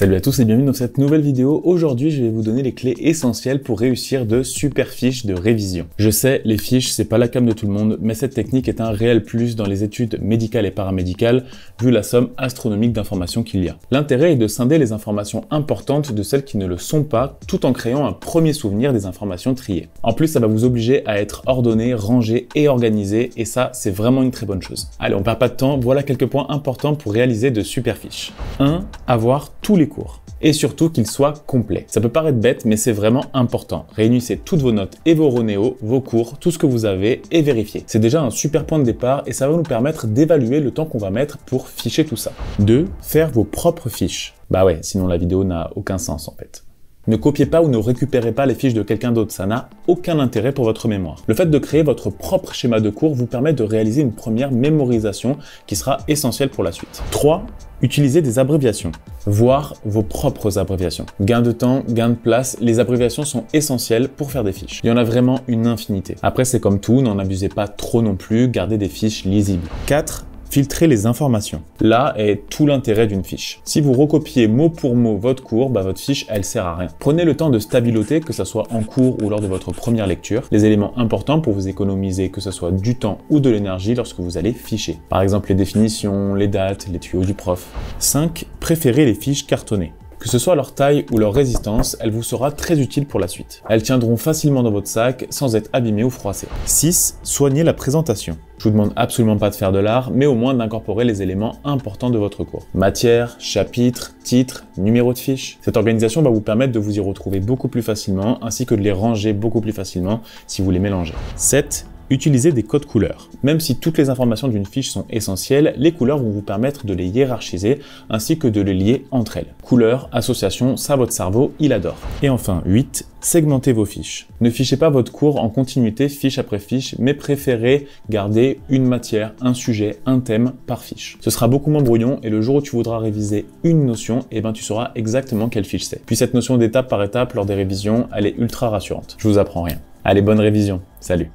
Salut à tous et bienvenue dans cette nouvelle vidéo. Aujourd'hui, je vais vous donner les clés essentielles pour réussir de super fiches de révision. Je sais, les fiches, c'est pas la cam de tout le monde, mais cette technique est un réel plus dans les études médicales et paramédicales, vu la somme astronomique d'informations qu'il y a. L'intérêt est de scinder les informations importantes de celles qui ne le sont pas, tout en créant un premier souvenir des informations triées. En plus, ça va vous obliger à être ordonné, rangé et organisé, et ça, c'est vraiment une très bonne chose. Allez, on perd pas de temps, voilà quelques points importants pour réaliser de super fiches. 1. Avoir les cours. Et surtout qu'il soit complet. Ça peut paraître bête, mais c'est vraiment important. Réunissez toutes vos notes et vos ronéos, vos cours, tout ce que vous avez et vérifiez. C'est déjà un super point de départ et ça va nous permettre d'évaluer le temps qu'on va mettre pour ficher tout ça. 2. Faire vos propres fiches. Bah ouais, sinon la vidéo n'a aucun sens en fait. Ne copiez pas ou ne récupérez pas les fiches de quelqu'un d'autre, ça n'a aucun intérêt pour votre mémoire. Le fait de créer votre propre schéma de cours vous permet de réaliser une première mémorisation qui sera essentielle pour la suite. 3. Utilisez des abréviations, voire vos propres abréviations. Gain de temps, gain de place, les abréviations sont essentielles pour faire des fiches. Il y en a vraiment une infinité. Après, c'est comme tout, n'en abusez pas trop non plus, gardez des fiches lisibles. 4 filtrer les informations. Là est tout l'intérêt d'une fiche. Si vous recopiez mot pour mot votre cours, bah votre fiche, elle sert à rien. Prenez le temps de stabiloter, que ce soit en cours ou lors de votre première lecture, les éléments importants pour vous économiser, que ce soit du temps ou de l'énergie lorsque vous allez ficher. Par exemple, les définitions, les dates, les tuyaux du prof. 5. Préférez les fiches cartonnées. Que ce soit leur taille ou leur résistance, elle vous sera très utile pour la suite. Elles tiendront facilement dans votre sac sans être abîmées ou froissées. 6. Soignez la présentation. Je vous demande absolument pas de faire de l'art, mais au moins d'incorporer les éléments importants de votre cours. Matière, chapitre, titre, numéro de fiche. Cette organisation va vous permettre de vous y retrouver beaucoup plus facilement, ainsi que de les ranger beaucoup plus facilement si vous les mélangez. 7 Utilisez des codes couleurs. Même si toutes les informations d'une fiche sont essentielles, les couleurs vont vous permettre de les hiérarchiser ainsi que de les lier entre elles. Couleurs, associations, ça votre cerveau, il adore. Et enfin, 8. Segmentez vos fiches. Ne fichez pas votre cours en continuité fiche après fiche, mais préférez garder une matière, un sujet, un thème par fiche. Ce sera beaucoup moins brouillon et le jour où tu voudras réviser une notion, eh ben tu sauras exactement quelle fiche c'est. Puis cette notion d'étape par étape lors des révisions, elle est ultra rassurante. Je vous apprends rien. Allez, bonne révision. Salut